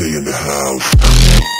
stay in the house.